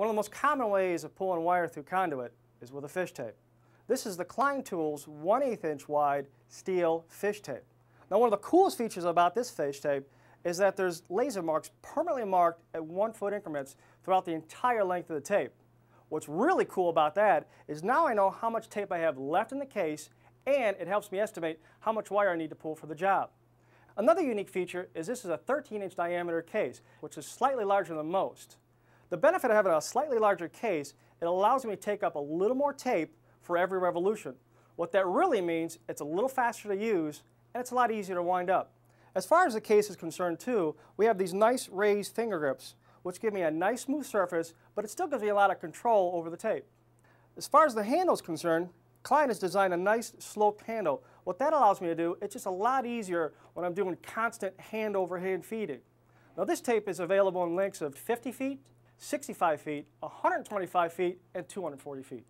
One of the most common ways of pulling wire through conduit is with a fish tape. This is the Klein Tools 1 8 inch wide steel fish tape. Now one of the coolest features about this fish tape is that there's laser marks permanently marked at one foot increments throughout the entire length of the tape. What's really cool about that is now I know how much tape I have left in the case and it helps me estimate how much wire I need to pull for the job. Another unique feature is this is a 13 inch diameter case, which is slightly larger than most. The benefit of having a slightly larger case, it allows me to take up a little more tape for every revolution. What that really means, it's a little faster to use and it's a lot easier to wind up. As far as the case is concerned too, we have these nice raised finger grips, which give me a nice smooth surface, but it still gives me a lot of control over the tape. As far as the handle is concerned, Klein has designed a nice sloped handle. What that allows me to do, it's just a lot easier when I'm doing constant hand over hand feeding. Now this tape is available in lengths of 50 feet, 65 feet, 125 feet, and 240 feet.